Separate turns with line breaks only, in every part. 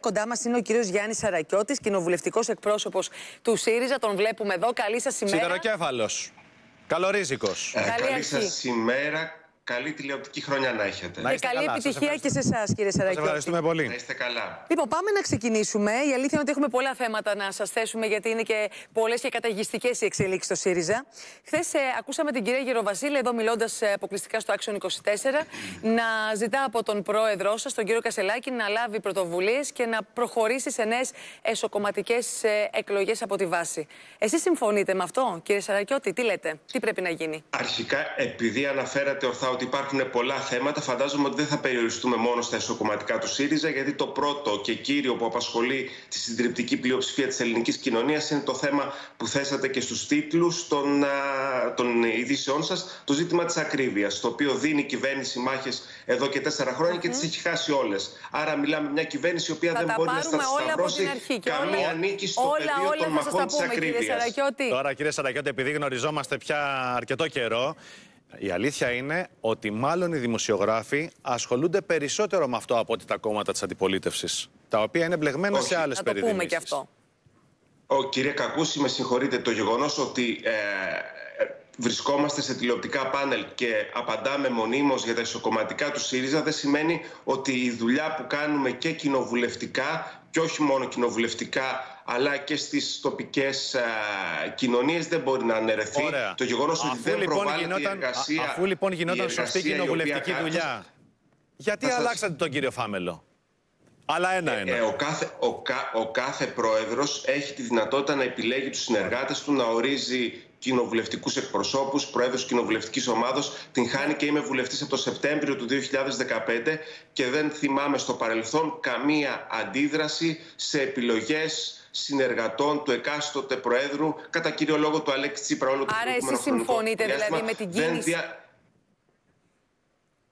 Κοντά μας είναι ο κύριος Γιάννης Σαρακιώτης, κοινοβουλευτικός εκπρόσωπος του ΣΥΡΙΖΑ. Τον βλέπουμε εδώ. Καλή σας ημέρα.
Σιδεροκέφαλο. Καλορίζικος.
Ε,
Καλή
καλή
αρχή.
σας ημέρα. Καλή τηλεοπτική χρονιά να έχετε.
Να
Και
είστε
καλή
καλά. Σας
επιτυχία και σε εσάς, κύριε
Σας
Σαρακιώτη.
ευχαριστούμε
Να
πολύ.
είστε καλά.
Λοιπόν, πάμε να ξεκινήσουμε. Η αλήθεια είναι ότι έχουμε πολλά θέματα να σας θέσουμε, γιατί είναι και πολλές και καταιγιστικές οι εξελίξεις στο ΣΥΡΙΖΑ. Χθες ακούσαμε την κυρία Γεροβασίλη, εδώ μιλώντας αποκλειστικά στο Action 24, να ζητά από τον πρόεδρό σας, τον κύριο Κασελάκη, να λάβει πρωτοβουλίες και να προχωρήσει σε νέες εσωκομματικές εκλογές από τη βάση. Εσείς συμφωνείτε με αυτό, κύριε Σαρακιώτη, τι λέτε, τι πρέπει να γίνει;
Αρχικά, επειδή αναφέρατε ορθά ότι υπάρχουν πολλά θέματα, φαντάζομαι ότι δεν θα περιοριστούμε μόνο στα εσωκομματικά του ΣΥΡΙΖΑ, γιατί το πρώτο και κύριο που απασχολεί τη συντριπτική πλειοψηφία της ελληνικής κοινωνίας είναι το θέμα που θέσατε και στους τίτλους των, α, των ειδήσεών σας, το ζήτημα της ακρίβειας, το οποίο δίνει η κυβέρνηση μάχες εδώ και τέσσερα χρόνια και τις έχει χάσει όλες. Άρα, μιλάμε μια κυβέρνηση η οποία
Θα
δεν
τα
μπορεί να
πάρουμε όλα από
σταυρώσει
την αρχή και
καμία
όλα,
νίκη στο
όλα,
πεδίο των
όλα θα σας
μαχών
τα
της
πούμε, κύριε
ακρίβειας.
Σαρακιώτη.
Τώρα, κύριε Σαρακιώτη, επειδή γνωριζόμαστε πια αρκετό καιρό, η αλήθεια είναι ότι μάλλον οι δημοσιογράφοι ασχολούνται περισσότερο με αυτό από ότι τα κόμματα της αντιπολίτευσης. Τα οποία είναι μπλεγμένα
Όχι.
σε άλλες
Να το
περιδημήσεις.
πούμε και αυτό.
Ο, κύριε Κακούση, με συγχωρείτε, το γεγονός ότι ε, ε, βρισκόμαστε σε τηλεοπτικά πάνελ και απαντάμε μονίμως για τα ισοκομματικά του ΣΥΡΙΖΑ δεν σημαίνει ότι η δουλειά που κάνουμε και κοινοβουλευτικά και όχι μόνο κοινοβουλευτικά αλλά και στις τοπικές ε, κοινωνίες δεν μπορεί να αναιρεθεί.
Ωραία.
Το γεγονός ότι
Αφού
δεν
λοιπόν
προβάλλεται η
γινόταν-
εργασία...
α- Αφού λοιπόν
η
γινόταν σωστή
εργασία η οποία
κοινοβουλευτική
κάνετε-
δουλειά, γιατί
Θα σας-
αλλάξατε τον κύριο Φάμελο; Αλλά ένα-ένα.
Ε, ο, κάθε, ο, κα- ο κάθε πρόεδρος έχει τη δυνατότητα να επιλέγει τους συνεργάτες του, να ορίζει κοινοβουλευτικούς εκπροσώπους, προέδρου κοινοβουλευτικής ομάδος. Την χάνει και είμαι βουλευτής από το Σεπτέμβριο του 2015 και δεν θυμάμαι στο παρελθόν καμία αντίδραση σε επιλογές συνεργατών του εκάστοτε Προέδρου, κατά κύριο λόγο του Αλέξη Τσίπρα, όλο το
Άρα
προηγούμενο
εσείς
χρονικό
συμφωνείτε δηλαδή
διάστημα.
με την
Δεν
κίνηση;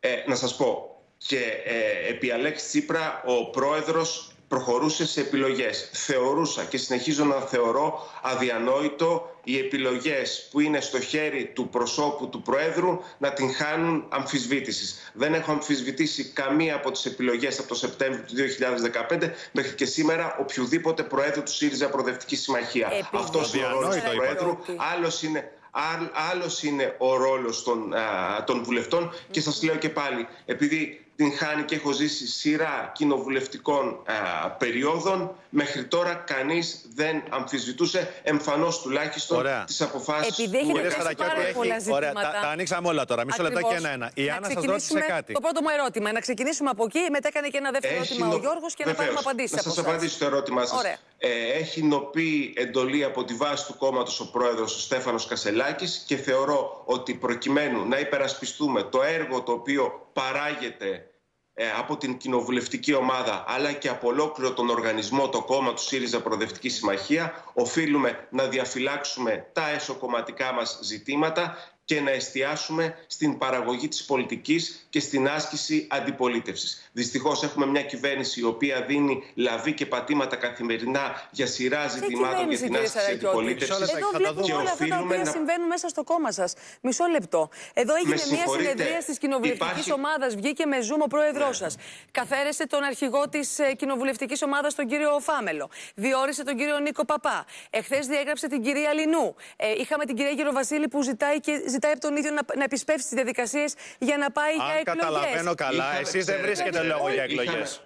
ε, να σας πω, και ε, επί Αλέξη Τσίπρα ο πρόεδρος προχωρούσε σε επιλογές. Θεωρούσα και συνεχίζω να θεωρώ αδιανόητο οι επιλογές που είναι στο χέρι του προσώπου του Προέδρου να την χάνουν αμφισβήτησης. Δεν έχω αμφισβητήσει καμία από τις επιλογές από το Σεπτέμβριο του 2015 μέχρι και σήμερα οποιοδήποτε Προέδρου του ΣΥΡΙΖΑ Προοδευτικής Συμμαχίας.
Επειδή-
Αυτός είναι ο ρόλος
Αδιανόητο
του
είπατε.
Προέδρου. Άλλος είναι Άλλ- άλλος είναι ο ρόλος των, α, των βουλευτών και σας λέω και πάλι, επειδή την χάνει και έχω ζήσει σειρά κοινοβουλευτικών α, περιόδων, μέχρι τώρα κανείς δεν αμφισβητούσε εμφανώς τουλάχιστον
Ωραία.
τις αποφάσεις
Επειδή έχετε
του
Κύριε
θέσει
εκάστοτε
πάρα
Σαρακιώτη,
πολλά
έχει... Ωραία, τα,
ζητήματα.
τα ανοίξαμε όλα τώρα. Μισό λεπτό και
Ακριβώς.
ένα-ένα. Η
Να
Άννα σας ρώτησε
ξεκινήσουμε
κάτι.
Το πρώτο μου ερώτημα. Να ξεκινήσουμε από εκεί, μετά έκανε και ένα δεύτερο ερώτημα
νο-
ο Γιώργος και να
Βεβαίως.
πάρουμε απαντήσεις
Να
από
σας
εσάς.
απαντήσω το ερώτημά σας.
Ωραία.
Ε, έχει νοπεί εντολή από τη βάση του κόμματος ο πρόεδρος ο Στέφανος Κασελάκης και θεωρώ ότι προκειμένου να υπερασπιστούμε το έργο το οποίο παράγεται ε, από την κοινοβουλευτική ομάδα αλλά και από ολόκληρο τον οργανισμό, το κόμμα του ΣΥΡΙΖΑ Προοδευτική Συμμαχία, οφείλουμε να διαφυλάξουμε τα εσωκομματικά μας ζητήματα και να εστιάσουμε στην παραγωγή της πολιτικής και στην άσκηση αντιπολίτευσης. Δυστυχώς έχουμε μια κυβέρνηση η οποία δίνει λαβή και πατήματα καθημερινά για σειρά ζητημάτων για
κυβέρνηση,
την
κύριε
άσκηση
Σαρακιώτη.
αντιπολίτευσης.
Μισό
Εδώ
λεπτό, θα τα
βλέπουμε
δούμε.
όλα αυτά τα
οφείλουμε
οποία
να-
συμβαίνουν μέσα στο κόμμα σας. Μισό λεπτό. Εδώ έγινε μια
συγχωρείτε.
συνεδρία τη κοινοβουλευτικής
Υπάρχει-
ομάδας. Βγήκε με ζούμο ο πρόεδρός
Ναι.
σας. Καθαίρεσε τον αρχηγό της κοινοβουλευτικής ομάδας, τον κύριο Φάμελο. Διόρισε τον κύριο Νίκο Παπά. Εχθές διέγραψε την κυρία Λινού. Ε, είχαμε την κυρία Γεροβασίλη που ζητάει, και ζητάει από τον ίδιο να, να επισπεύσει τις διαδικασίες για να πάει για
Αν
εκλογές.
καταλαβαίνω καλά,
Είχαμε,
εσείς δεν
ξέρετε,
βρίσκετε
ξέρετε,
λόγο για
είχαμε-
εκλογές.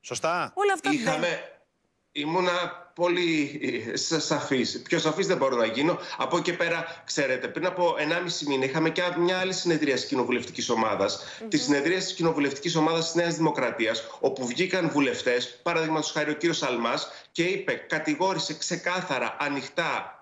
Σωστά.
Όλα αυτά δεν-
Είχαμε... Ήμουνα πολύ ε, σα- σαφής. Πιο σαφής δεν μπορώ να γίνω. Από εκεί και πέρα, ξέρετε, πριν από 1,5 μήνα είχαμε και μια άλλη συνεδρία της κοινοβουλευτικής ομάδας. Τη συνεδρία της κοινοβουλευτικής ομάδας της Νέας Δημοκρατίας, όπου βγήκαν βουλευτές, παραδείγματος χάρη ο κύριος Αλμάς, και είπε, κατηγόρησε ξεκάθαρα, ανοιχτά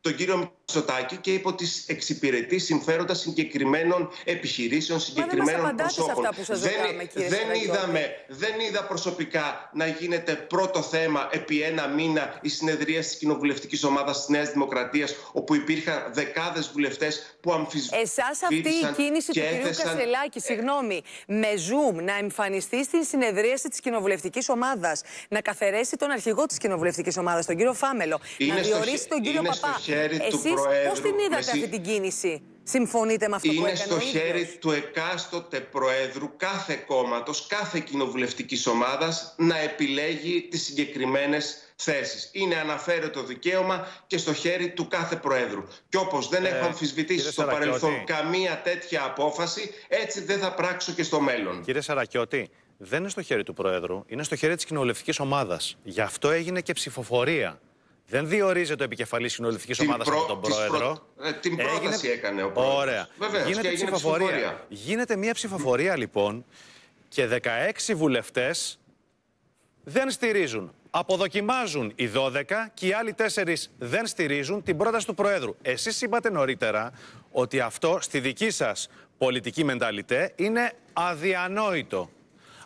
τον κύριο Μητσοτάκη και είπε ότι εξυπηρετείς συμφέροντας συγκεκριμένων επιχειρήσεων, συγκεκριμένων
απαντάτε σε
προσώπων.
αυτά που σας
δεν,
ρωτάμε, κύριε
δεν,
Σαρακιώτη.
είδαμε, δεν είδα προσωπικά να γίνεται πρώτο θέμα επί ένα μήνα η συνεδρία της κοινοβουλευτικής ομάδας της Νέας Δημοκρατίας, όπου υπήρχαν δεκάδες βουλευτές που αμφισβήτησαν.
Εσάς αυτή η κίνηση του
και
κυρίου
έθεσαν-
Κασελάκη, συγγνώμη, με Zoom να εμφανιστεί στην συνεδρίαση της κοινοβουλευτικής ομάδας, να καθαρέσει τον αρχηγό της κοινοβουλευτικής ομάδας, τον κύριο Φάμελο,
Είναι
να
στο
διορίσει
χε-
τον κύριο
είναι στο
Παπά.
χέρι του
Εσείς Πώς την είδατε αυτή την κίνηση, Συμφωνείτε με αυτό
είναι
που έκανε
στο
ο
χέρι
ίδιος.
του εκάστοτε προέδρου κάθε κόμματος, κάθε κοινοβουλευτικής ομάδας να επιλέγει τις συγκεκριμένες θέσεις. Είναι αναφέρετο δικαίωμα και στο χέρι του κάθε προέδρου. Και όπως δεν έχω αμφισβητήσει
κύριε
στο
Σαρακιώτη.
παρελθόν καμία τέτοια απόφαση, έτσι δεν θα πράξω και στο μέλλον.
Κύριε Σαρακιώτη, δεν είναι στο χέρι του Προέδρου, είναι στο χέρι της κοινοβουλευτικής ομάδας. Γι' αυτό έγινε και ψηφοφορία. Δεν διορίζεται ο επικεφαλής κοινοβουλευτική
Την
ομάδας
προ-
από τον
της
Πρόεδρο.
προ- ε, την πρόταση έκανε ο Πρόεδρος.
Ωραία.
Βεβαίως,
Γίνεται
και έγινε
ψηφοφορία.
ψηφοφορία.
Γίνεται μια ψηφοφορία λοιπόν και 16 βουλευτές δεν στηρίζουν. Αποδοκιμάζουν οι 12 και οι άλλοι 4 δεν στηρίζουν την πρόταση του Προέδρου. Εσείς είπατε νωρίτερα ότι αυτό στη δική σας πολιτική μενταλιτέ είναι αδιανόητο.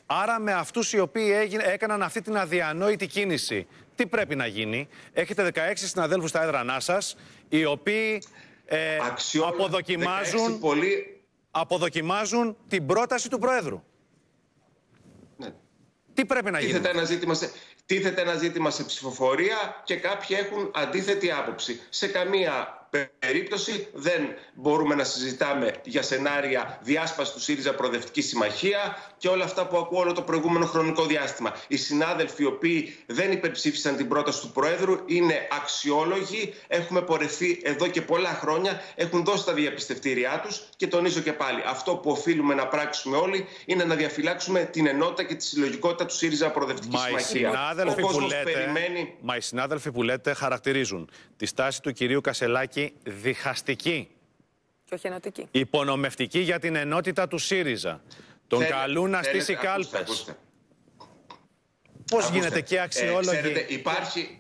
Άρα με αυτούς οι οποίοι έγινε- έκαναν αυτή την αδιανόητη κίνηση, τι πρέπει να γίνει; Έχετε 16 συναδέλφους στα έδρανά σας, οι οποίοι ε,
Αξιόλογα,
αποδοκιμάζουν,
16 πολύ...
αποδοκιμάζουν την πρόταση του Προέδρου.
Ναι.
Τι πρέπει να γίνει;
Τίθεται ένα, ζήτημα σε, τίθεται ένα ζήτημα σε ψηφοφορία και κάποιοι έχουν αντίθετη άποψη. Σε καμία περίπτωση δεν μπορούμε να συζητάμε για σενάρια διάσπασης του ΣΥΡΙΖΑ Προοδευτικής Συμμαχία και όλα αυτά που ακούω όλο το προηγούμενο χρονικό διάστημα. Οι συνάδελφοι οι οποίοι δεν υπερψήφισαν την πρόταση του Προέδρου είναι αξιόλογοι, έχουμε πορευθεί εδώ και πολλά χρόνια, έχουν δώσει τα διαπιστευτήριά τους και τονίζω και πάλι. Αυτό που οφείλουμε να πράξουμε όλοι είναι να διαφυλάξουμε την ενότητα και τη συλλογικότητα του ΣΥΡΙΖΑ Προοδευτικής
Μα οι,
Συμμαχίας.
συνάδελφοι
Ο
που
κόσμος
λέτε,
περιμένει
μα οι συνάδελφοι που λέτε χαρακτηρίζουν τη στάση του κυρίου Κασελάκη διχαστική,
Και όχι ενωτική.
υπονομευτική για την ενότητα του ΣΥΡΙΖΑ. Τον
Θέλετε-
καλούν να
θέλετε-
στήσει
ακούστε,
κάλπες.
ακούστε.
Πώς
Ακούστε,
γίνεται και
ε,
αξιόλογοι.
ξέρετε, υπάρχει.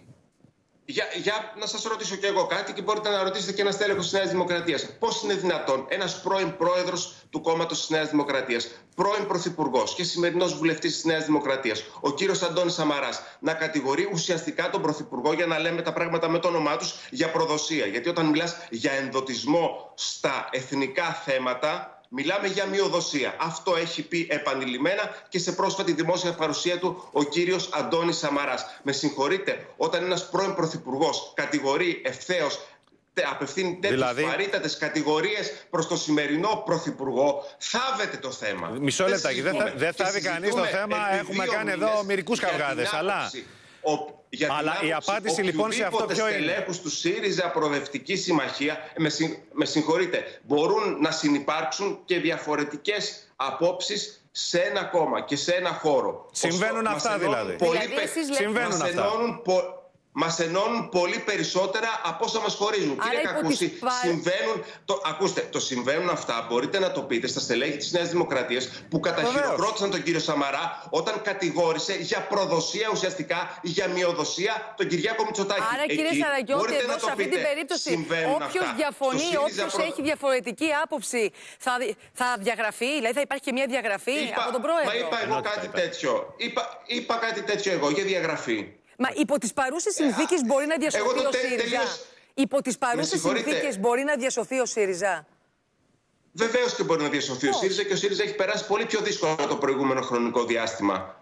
Για, για να σας ρωτήσω κι εγώ κάτι και μπορείτε να ρωτήσετε και ένα τέλεχο της Νέας Δημοκρατίας. Πώς είναι δυνατόν ένας πρώην πρόεδρος του κόμματος της Νέας Δημοκρατίας, πρώην πρωθυπουργός και σημερινός βουλευτής της Νέας Δημοκρατίας, ο κύριος Αντώνης Σαμαράς, να κατηγορεί ουσιαστικά τον πρωθυπουργό για να λέμε τα πράγματα με το όνομά τους για προδοσία; Γιατί όταν μιλάς για ενδοτισμό στα εθνικά θέματα, Μιλάμε για μειοδοσία. Αυτό έχει πει επανειλημμένα και σε πρόσφατη δημόσια παρουσία του ο κύριος Αντώνης Σαμαράς. Με συγχωρείτε, όταν ένας πρώην πρωθυπουργός κατηγορεί ευθέως τε- απευθύνει τέτοιες
Δηλαδή-
βαρύτατες κατηγορίες προς το σημερινό πρωθυπουργό, θάβεται το θέμα.
Μισό λεπτάκι, δεν θα-
συζητούμε.
δεν
Και
θάβει κανείς το
συζητούμε
θέμα,
επί
έχουμε
δύο
κάνει εδώ
μήνες
μερικούς
για την
καυγάδες, αλλά-
άποψη ο- για την
Αλλά η
άποψη
απάντηση λοιπόν σε αυτό ποιο είναι;
στελέχους του ΣΥΡΙΖΑ Προοδευτική Συμμαχία, ε, με, συ- με συγχωρείτε, μπορούν να συνυπάρξουν και διαφορετικές απόψεις σε ένα κόμμα και σε ένα χώρο.
Συμβαίνουν
Ωστόσο,
αυτά
μας ενώνουν
δηλαδή.
Πολύ,
Δηλαδή,
πε-
εσείς λέτε-
Συμβαίνουν
μας
αυτά.
ενώνουν πο- μας ενώνουν πολύ περισσότερα από όσα μας χωρίζουν.
Άρα
Κύριε
υπό
Κακούση,
τις πα-
συμβαίνουν, το, ακούστε, το συμβαίνουν αυτά, μπορείτε να το πείτε στα στελέχη της Νέας Δημοκρατίας που καταχειροκρότησαν τον κύριο Σαμαρά όταν κατηγόρησε για προδοσία ουσιαστικά, για μειοδοσία τον Κυριάκο Μητσοτάκη.
Άρα, κύριε
Εκεί
Σαραγιώτη,
μπορείτε
εδώ
να το
σε αυτή την
πείτε.
περίπτωση,
Συμβαίνουν
όποιος
αυτά.
διαφωνεί,
Στο ΣΥΡΙΖΑ
όποιος
προ-
έχει διαφορετική άποψη, θα, δι- θα διαγραφεί, δηλαδή θα υπάρχει και μια διαγραφή
Είπα-
από τον πρόεδρο.
Μα είπα εγώ
Ενότητα
κάτι
είπα.
τέτοιο. Είπα, είπα κάτι τέτοιο εγώ για διαγραφή.
Μα υπό τις παρούσες συνθήκες μπορεί να διασωθεί
εγώ το
ο
τε-
ΣΥΡΙΖΑ.
τελείως-
Υπό τις παρούσες
συγχωρείτε.
συνθήκες μπορεί να διασωθεί ο ΣΥΡΙΖΑ;
Βεβαίως και μπορεί να διασωθεί ο
Πώς;
ΣΥΡΙΖΑ και ο ΣΥΡΙΖΑ έχει περάσει πολύ πιο δύσκολο το προηγούμενο χρονικό διάστημα.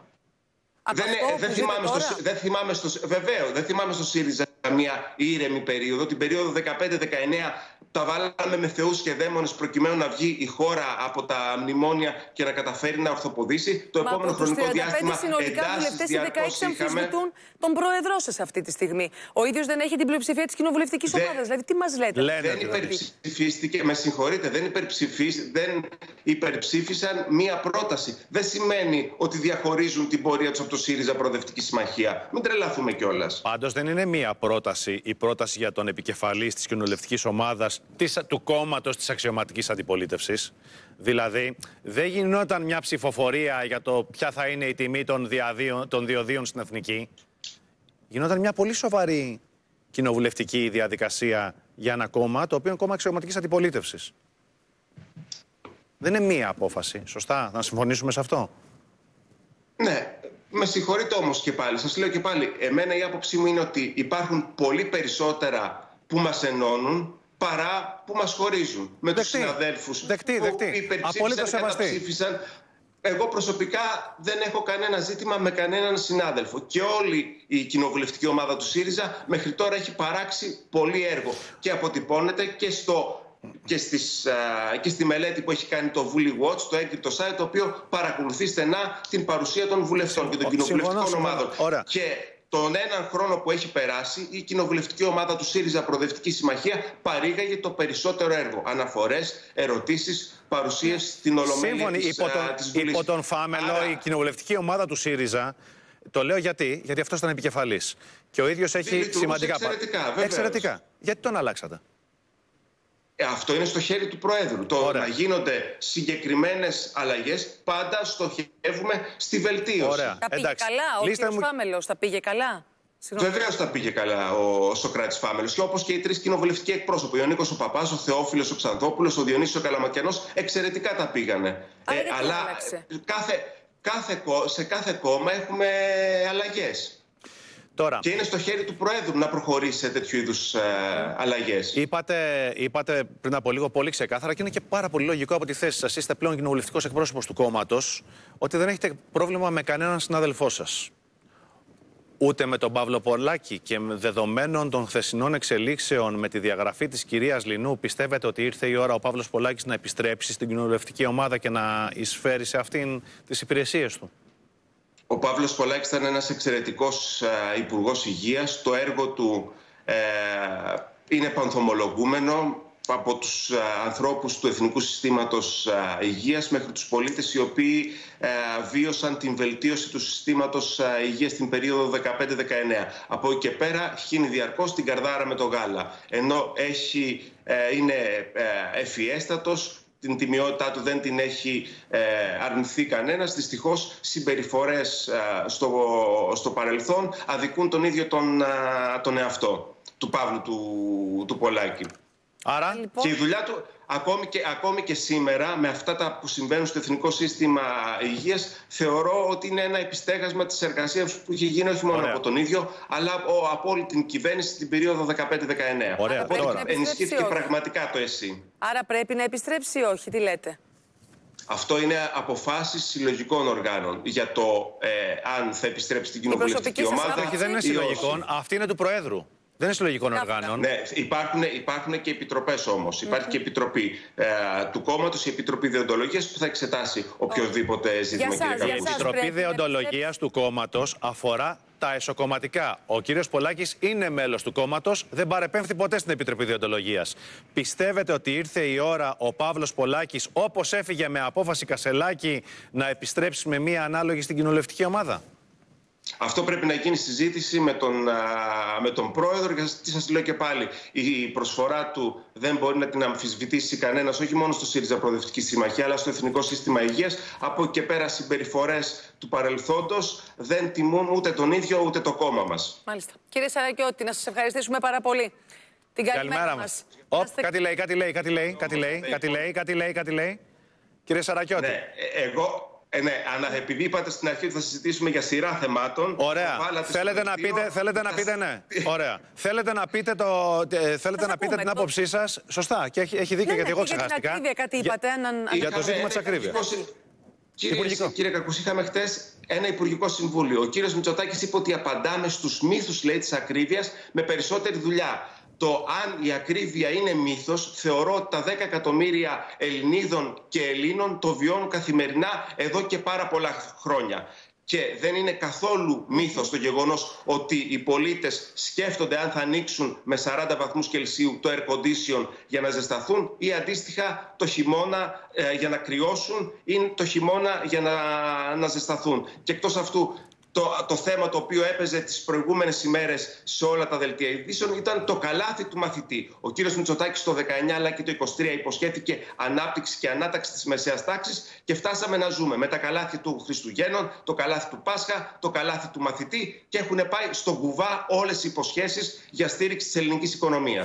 Από
Δεν,
αυτό
ε,
που
δεν,
ζείτε
θυμάμαι
τώρα.
στο, δεν θυμάμαι στο. Βεβαίως, δεν θυμάμαι στο ΣΥΡΙΖΑ μια ήρεμη περίοδο. Την περίοδο 15-19 τα βάλαμε με θεούς και δαίμονες προκειμένου να βγει η χώρα από τα μνημόνια και να καταφέρει να ορθοποδήσει. Το
Μα
επόμενο
από τους
χρονικό
35
διάστημα
συνολικά
εντάσεις
βουλευτές, οι 16
διαρκώς είχαμε.
αμφισβητούν τον πρόεδρό σας αυτή τη στιγμή. Ο ίδιος δεν έχει την πλειοψηφία της κοινοβουλευτικής
Δεν-
ομάδας. Δηλαδή, τι μας λέτε;
Λένε
Δεν
δηλαδή.
υπερψηφίστηκε, με συγχωρείτε, δεν, υπερψηφίσ- δεν υπερψήφισαν μία πρόταση. Δεν σημαίνει ότι διαχωρίζουν την πορεία τους από το ΣΥΡΙΖΑ Προοδευτική Συμμαχία. Μην τρελαθούμε κιόλας.
Πάντως δεν είναι μία πρόταση η πρόταση για τον επικεφαλής της κοινοβουλευτικής ομάδας της, του κόμματος της αξιωματικής αντιπολίτευσης. Δηλαδή δεν γινόταν μια ψηφοφορία για το ποια θα είναι η τιμή των, διαδίων, των διοδίων στην Εθνική. Γινόταν μια πολύ σοβαρή κοινοβουλευτική διαδικασία για ένα κόμμα, το οποίο είναι κόμμα αξιωματικής αντιπολίτευσης. Δεν είναι μία απόφαση, σωστά, να συμφωνήσουμε σε αυτό;
Ναι, με συγχωρείτε όμως και πάλι. Σας λέω και πάλι. Εμένα η άποψή μου είναι ότι υπάρχουν πολύ περισσότερα που μας ενώνουν παρά που μας χωρίζουν. Με τους
Δεκτή.
συναδέλφους
Δεκτή, δεκτή. Απόλυτα σεβαστή.
καταψήφισαν. εγώ προσωπικά δεν έχω κανένα ζήτημα με κανέναν συνάδελφο. Και όλη η κοινοβουλευτική ομάδα του ΣΥΡΙΖΑ μέχρι τώρα έχει παράξει πολύ έργο. Και αποτυπώνεται και στο και, στις, και στη μελέτη που έχει κάνει το Vuli Watch, το έγκριτο site, το οποίο παρακολουθεί στενά την παρουσία των βουλευτών και των κοινοβουλευτικών ομάδων. Και τον έναν χρόνο που έχει περάσει, η κοινοβουλευτική ομάδα του ΣΥΡΙΖΑ Προοδευτική Συμμαχία παρήγαγε το περισσότερο έργο. Αναφορές, ερωτήσεις, παρουσίες στην Ολομέλεια
Σύμφωνοι,
της,
υπό τον,
της
υπό τον Φάμελο, Άρα... η κοινοβουλευτική ομάδα του ΣΥΡΙΖΑ το λέω γιατί, γιατί αυτός ήταν επικεφαλής. Και ο ίδιος έχει σημαντικά
εξαιρετικά,
Εξαιρετικά. Γιατί τον αλλάξατε;
Ε, αυτό είναι στο χέρι του Προέδρου. Το να γίνονται συγκεκριμένες αλλαγές πάντα στοχεύουμε στη βελτίωση.
Ωραία. Τα πήγε καλά, ο κ. Μου... Φάμελος, τα πήγε καλά;
Βεβαίως τα πήγε καλά ο Σοκράτης Φάμελος και όπως και οι τρεις κοινοβουλευτικοί εκπρόσωποι, ο Νίκος ο Παπάς, ο Θεόφιλος ο Ξανθόπουλος, ο Διονύσιο ο Καλαμακιανός, εξαιρετικά τα πήγανε.
ε, αλλά
κάθε, κάθε, σε κάθε κόμμα έχουμε αλλαγές.
Τώρα.
Και είναι στο χέρι του Προέδρου να προχωρήσει σε τέτοιου είδους ε, αλλαγές.
Είπατε, είπατε πριν από λίγο πολύ ξεκάθαρα και είναι και πάρα πολύ λογικό από τη θέση σας. Είστε πλέον κοινοβουλευτικός εκπρόσωπος του κόμματος, ότι δεν έχετε πρόβλημα με κανέναν συνάδελφό σας. Ούτε με τον Παύλο Πολάκη και με δεδομένων των χθεσινών εξελίξεων με τη διαγραφή της κυρίας Λινού πιστεύετε ότι ήρθε η ώρα ο Παύλος Πολάκης να επιστρέψει στην κοινοβουλευτική ομάδα και να εισφέρει σε αυτήν τις υπηρεσίες του;
Ο Παύλος Πολάκης ήταν ένας εξαιρετικός υπουργός υγείας. Το έργο του ε, είναι πανθομολογούμενο από τους ανθρώπους του Εθνικού Συστήματος Υγείας μέχρι τους πολίτες οι οποίοι βίωσαν την βελτίωση του συστήματος υγείας στην περίοδο 15-19. Από εκεί και πέρα χύνει διαρκώς την καρδάρα με το γάλα. Ενώ έχει, ε, είναι ε, ευφιέστατος, την τιμιότητά του δεν την έχει ε, αρνηθεί κανένας. Δυστυχώς συμπεριφορές ε, στο, στο παρελθόν αδικούν τον ίδιο τον, ε, τον εαυτό του Παύλου του, του Πολάκη.
Άρα...
Λοιπόν. Και η δουλειά του, ακόμη και, ακόμη και σήμερα, με αυτά τα που συμβαίνουν στο Εθνικό Σύστημα Υγείας, θεωρώ ότι είναι ένα επιστέγασμα της εργασίας που είχε γίνει όχι μόνο από τον ίδιο, αλλά από όλη την κυβέρνηση την περίοδο 15-19.
Ωραία,
Οπότε ενισχύθηκε πραγματικά το ΕΣΥ.
Άρα πρέπει να επιστρέψει ή όχι, τι λέτε;
Αυτό είναι αποφάσεις συλλογικών οργάνων για το ε, αν θα επιστρέψει στην κοινοβουλευτική ομάδα.
Όχι, δεν είναι συλλογικών. Αυτή είναι του Προέδρου. Δεν είναι συλλογικών οργάνων.
Ναι, υπάρχουν, υπάρχουν και επιτροπές όμως. Υπάρχει και επιτροπή ε, του κόμματος, η Επιτροπή Διοντολογίας που θα εξετάσει οποιοδήποτε ζήτημα,
για κύριε
Η Επιτροπή Διοντολογίας του κόμματος αφορά τα εσωκομματικά. Ο κύριος Πολάκης είναι μέλος του κόμματος, δεν παρεπέμφθη ποτέ στην Επιτροπή Διοντολογίας. Πιστεύετε ότι ήρθε η ώρα ο Παύλος Πολάκης, όπως έφυγε με απόφαση Κασελάκη, να επιστρέψει με μία ανάλογη στην κοινοβουλευτική ομάδα;
Αυτό πρέπει να γίνει συζήτηση με τον, με τον πρόεδρο και τι σας λέω και πάλι. Η προσφορά του δεν μπορεί να την αμφισβητήσει κανένας, όχι μόνο στο ΣΥΡΙΖΑ Προοδευτική Συμμαχία, αλλά στο Εθνικό Σύστημα Υγείας. Από εκεί και πέρα συμπεριφορές του παρελθόντος δεν τιμούν ούτε τον ίδιο ούτε το κόμμα μας.
Μάλιστα. Κύριε Σαρακιώτη, να σας ευχαριστήσουμε πάρα πολύ. Την καλημέρα, μας.
Οπ, κάτι λέει, κάτι λέει, κάτι λέει, κάτι λέει, κάτι λέει, κάτι λέει, κάτι λέει. Κύριε Σαρακιώτη.
Ναι, ε, εγώ, ε, ναι, αλλά επειδή είπατε στην αρχή ότι θα συζητήσουμε για σειρά θεμάτων.
Ωραία. Θέλετε να, πείτε, θέλετε να πείτε, ναι. Ωραία. θέλετε να πείτε, το, ε, θέλετε να πείτε την άποψή σας. Σωστά. Και έχει, έχει δίκιο,
ναι,
γιατί
ναι,
εγώ ξεχάστηκα.
Για την ακρίβεια, κάτι είπατε.
Για, για το ζήτημα της ακρίβειας.
Κύριε, κύριε Κακούς, είχαμε χτες ένα υπουργικό συμβούλιο. Ο κύριος Μητσοτάκης είπε ότι απαντάμε στους μύθους της ακρίβειας με περισσότερη δουλειά το αν η ακρίβεια είναι μύθος, θεωρώ ότι τα 10 εκατομμύρια Ελληνίδων και Ελλήνων το βιώνουν καθημερινά εδώ και πάρα πολλά χρόνια. Και δεν είναι καθόλου μύθος το γεγονός ότι οι πολίτες σκέφτονται αν θα ανοίξουν με 40 βαθμούς Κελσίου το air condition για να ζεσταθούν ή αντίστοιχα το χειμώνα ε, για να κρυώσουν ή το χειμώνα για να, να ζεσταθούν. Και εκτός αυτού το, το θέμα το οποίο έπαιζε τις προηγούμενες ημέρες σε όλα τα δελτία ειδήσεων ήταν το καλάθι του μαθητή. Ο κύριος Μητσοτάκης το 19 αλλά και το 23 υποσχέθηκε ανάπτυξη και ανάταξη της μεσαίας τάξης και φτάσαμε να ζούμε με τα καλάθι του Χριστουγέννων, το καλάθι του Πάσχα, το καλάθι του μαθητή και έχουν πάει στον κουβά όλες οι υποσχέσεις για στήριξη της ελληνικής οικονομίας.